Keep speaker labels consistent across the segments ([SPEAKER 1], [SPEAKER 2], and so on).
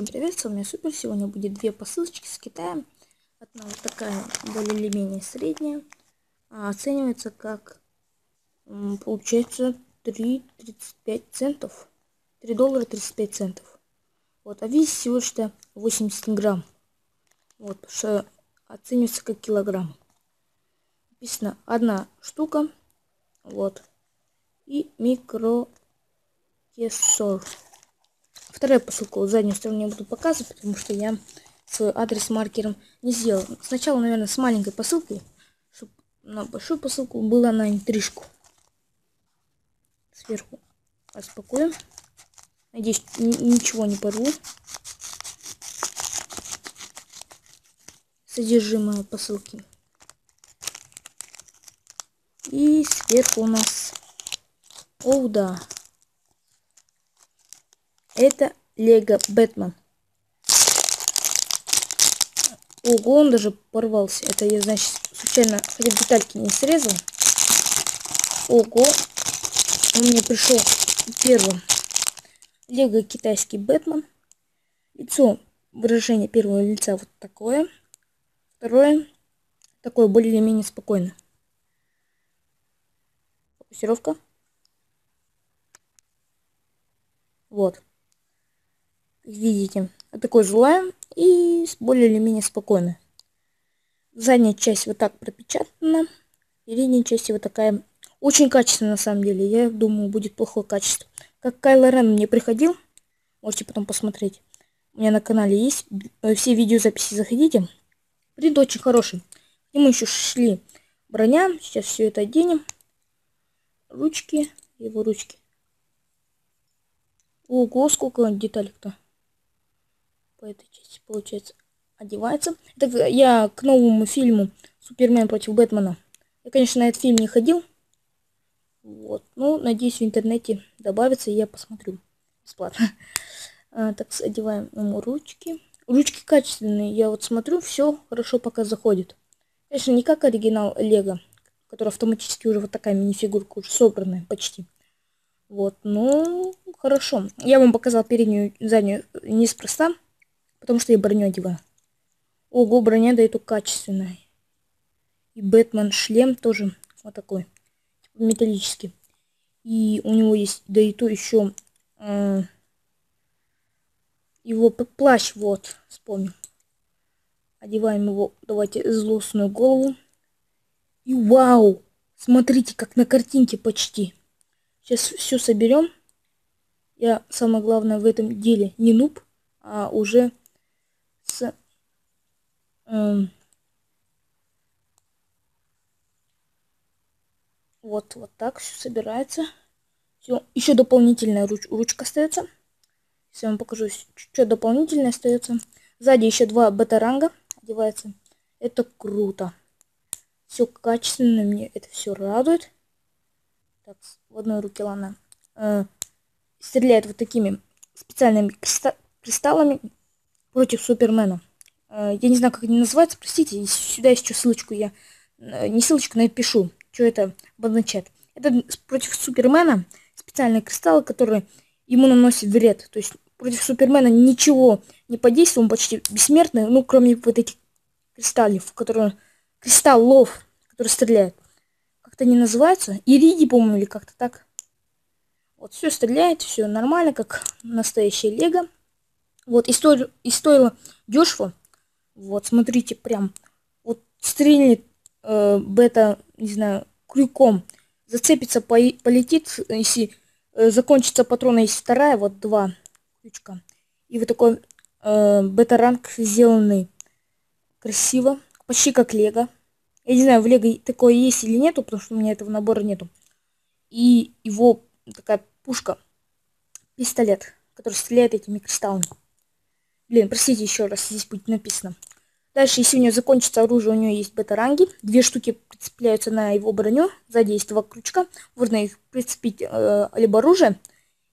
[SPEAKER 1] Всем привет, с вами Супер. Сегодня будет две посылочки с Китая. Одна вот такая, более или менее средняя. А оценивается как, получается, 3,35 центов. 3 доллара 35 центов. Вот, а весит всего лишь 80 грамм. Вот, что оценивается как килограмм. Написано одна штука. Вот. И микрокессор. Вторая посылка, вот заднюю сторону я буду показывать, потому что я свой адрес маркером не сделал. Сначала, наверное, с маленькой посылкой, чтобы на большую посылку было на интрижку. Сверху распакуем. Надеюсь, ничего не порву. Содержимое посылки. И сверху у нас... О, да. Это Лего Бэтмен. Ого, он даже порвался. Это я, значит, случайно хотя детальки не срезал. Ого. Он мне пришел первым. Лего китайский Бэтмен. Лицо, выражение первого лица вот такое. Второе, такое более-менее спокойное. Фокусировка. Вот видите, такой желаем и более или менее спокойно. Задняя часть вот так пропечатана, передняя часть вот такая. Очень качественная на самом деле, я думаю, будет плохое качество. Как Кайло Рен мне приходил, можете потом посмотреть. У меня на канале есть э, все видеозаписи, заходите. Принт очень хороший. И мы еще шли броня, сейчас все это оденем. Ручки, его ручки. Ого, сколько деталек-то по этой части, получается, одевается. Так, я к новому фильму Супермен против Бэтмена. Я, конечно, на этот фильм не ходил. Вот. Ну, надеюсь, в интернете добавится, и я посмотрю бесплатно. А, так, одеваем ему ручки. Ручки качественные. Я вот смотрю, все хорошо пока заходит. Конечно, не как оригинал Лего, который автоматически уже вот такая мини-фигурка уже собранная почти. Вот, ну, хорошо. Я вам показал переднюю, заднюю неспроста. Потому что я броню одеваю. Ого, броня да это качественная. И Бэтмен шлем тоже вот такой. Типа металлический. И у него есть, да и то еще э, его плащ, вот, вспомнил. Одеваем его, давайте, злостную голову. И вау! Смотрите, как на картинке почти. Сейчас все соберем. Я, самое главное, в этом деле не нуб, а уже вот вот так все собирается. Все еще дополнительная руч ручка остается сейчас я вам покажу что дополнительное остается сзади еще два бета-ранга одевается это круто. Все качественно мне это все радует. Так в одной руке лана э, стреляет вот такими специальными кристаллами против Супермена. Э, я не знаю, как они называются, простите, сюда еще ссылочку я... Э, не ссылочку, напишу, что это обозначает. Это против Супермена специальные кристаллы, которые ему наносят вред. То есть против Супермена ничего не подействует, он почти бессмертный, ну, кроме вот этих кристаллов, которые... Кристаллов, которые стреляют. Как-то они называются? Ириди, по-моему, или как-то так. Вот, все стреляет, все нормально, как настоящее лего. Вот, и, сто... и стоило дешево. Вот, смотрите, прям. Вот стрельнет э, бета, не знаю, крюком. Зацепится, по... полетит, если э, закончится патрона, есть вторая, вот два крючка. И вот такой э, бета-ранг сделанный красиво. Почти как лего. Я не знаю, в лего такое есть или нету, потому что у меня этого набора нету. И его такая пушка, пистолет, который стреляет этими кристаллами. Блин, простите еще раз, здесь будет написано. Дальше, если у нее закончится оружие, у нее есть бета-ранги. Две штуки прицепляются на его броню. Сзади есть два крючка. Можно их прицепить э, либо оружие.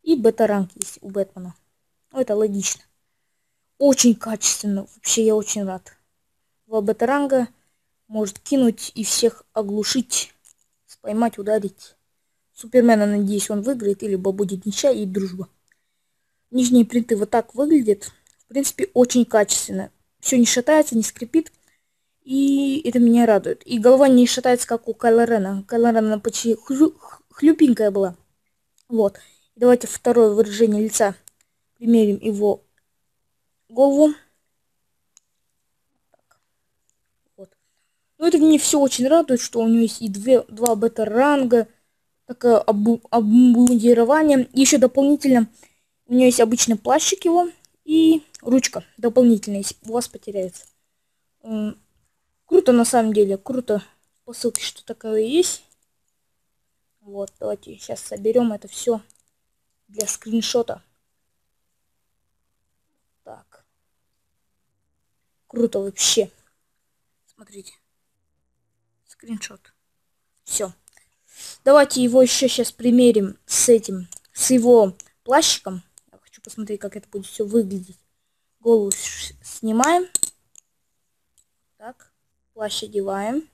[SPEAKER 1] И бета-ранг есть у Бэтмена. Ну, это логично. Очень качественно. Вообще, я очень рад. Два бета-ранга может кинуть и всех оглушить. Споймать, ударить. Супермена, надеюсь, он выиграет. Либо будет ничья и дружба. Нижние принты вот так выглядят В принципе, очень качественно. Все не шатается, не скрипит. И это меня радует. И голова не шатается, как у Кайла Рена. Кайла Рена почти хлю хлюпенькая была. Вот. Давайте второе выражение лица. Примерим его голову. Вот. Ну, это мне все очень радует, что у него есть и две, два бета-ранга, такое обмундирование. Еще дополнительно у него есть обычный плащик его и ручка дополнительная, если у вас потеряется. Круто на самом деле, круто. По ссылке что такое есть. Вот, давайте сейчас соберем это все для скриншота. Так. Круто вообще. Смотрите. Скриншот. Все. Давайте его еще сейчас примерим с этим, с его плащиком. Я хочу посмотреть, как это будет все выглядеть. Голову снимаем. Так. Плащ одеваем.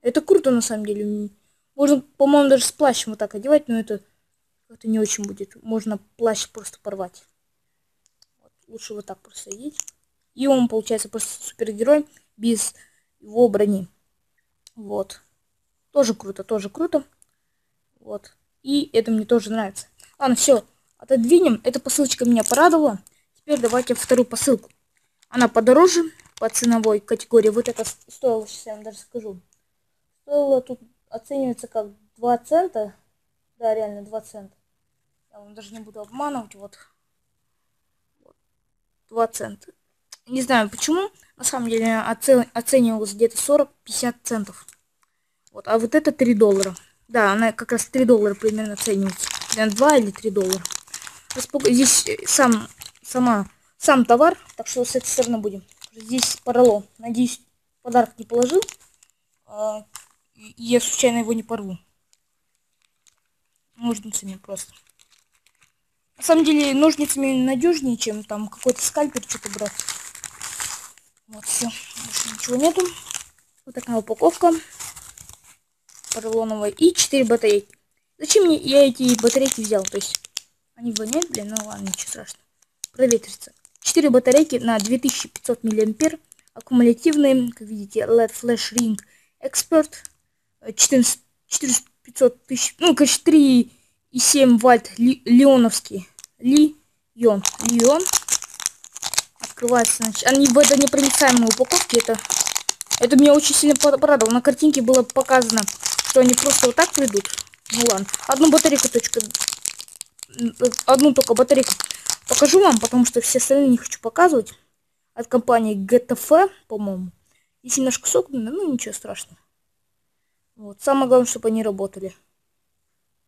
[SPEAKER 1] Это круто на самом деле. Можно, по-моему, даже с плащем вот так одевать, но это, это не очень будет. Можно плащ просто порвать. Вот. Лучше вот так просто одеть. И он получается просто супергерой без его брони. Вот. Тоже круто, тоже круто. Вот. И это мне тоже нравится. Ладно, все. Отодвинем. Эта посылочка меня порадовала. Теперь давайте вторую посылку. Она подороже по ценовой категории. Вот это стоило, сейчас я вам даже скажу стоило тут оценивается как 2 цента. Да, реально 2 цента. Я вам даже не буду обманывать. Вот. вот. 2 цента. Не знаю почему. На самом деле оцен... оценивалось где-то 40-50 центов. Вот. А вот это 3 доллара. Да, она как раз 3 доллара примерно оценивается. 2 или 3 доллара. Здесь э, сам, сама, сам товар, так что с этой стороны будем. Здесь поролон. Надеюсь, подарок не положил. А, я случайно его не порву. Ножницами просто. На самом деле ножницами надежнее, чем там какой-то скальпель что-то брать. Вот все, больше ничего нету. Вот такая упаковка поролоновая и 4 батарейки. Зачем мне я эти батарейки взял? То есть они воняют, блин, ну ладно, ничего страшного. Проветрится. 4 батарейки на 2500 мА. Аккумулятивные, как видите, LED Flash Ring Expert 14, 400, 500 тысяч, ну, короче, 3,7 вольт ли, леоновский. Лион. Лион. Открывается, значит. Они в этой непроницаемой упаковке. Это, это меня очень сильно порадовало. На картинке было показано, что они просто вот так придут. Ну ладно. Одну батарейку точка. Одну только батарейку покажу вам, потому что все остальные не хочу показывать. От компании GTF, по-моему. Если немножко согнано, ну ничего страшного. Вот. Самое главное, чтобы они работали.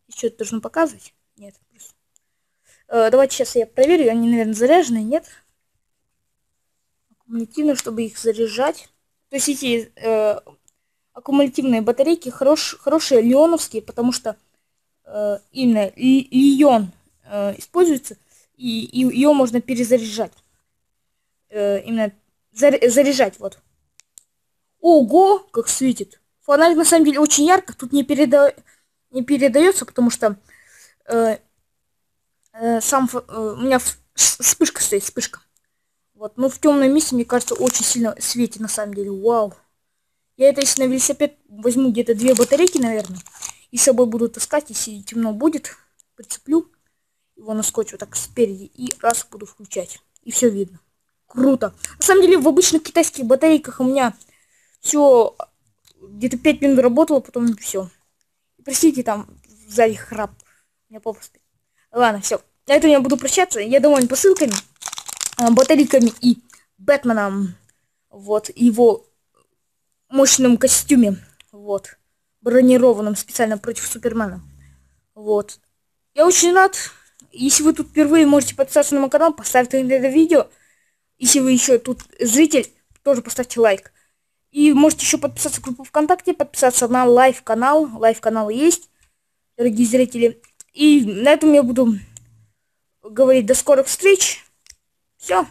[SPEAKER 1] Еще это должно показывать? Нет. Э, давайте сейчас я проверю. Они, наверное, заряжены, нет? Аккумулятивно, чтобы их заряжать. То есть эти э, аккумулятивные батарейки хорош, хорошие леоновские, потому что э, именно лион э, используется, и, и ее можно перезаряжать. Э, именно заряжать, вот. Ого, как светит. Фонарик на самом деле очень ярко, тут не, переда... не передается, потому что э, э, сам э, у меня вспышка стоит, вспышка. Вот, но в темном месте, мне кажется, очень сильно светит на самом деле. Вау. Я это если на велосипед возьму где-то две батарейки, наверное, и с собой буду таскать, если темно будет, прицеплю его на скотч вот так спереди и раз буду включать. И все видно. Круто. На самом деле в обычных китайских батарейках у меня все где-то 5 минут работала, потом все. Простите, там сзади храп. Меня попа спит. Ладно, все. На этом я буду прощаться. Я доволен посылками, э, батарейками и Бэтменом. Вот, его мощном костюме. Вот. Бронированном специально против Супермена. Вот. Я очень рад. Если вы тут впервые, можете подписаться на мой канал, поставьте это видео. Если вы еще тут зритель, тоже поставьте лайк. И можете еще подписаться в группу ВКонтакте, подписаться на live-канал. Live-канал есть, дорогие зрители. И на этом я буду говорить до скорых встреч. Все.